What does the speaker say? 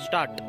start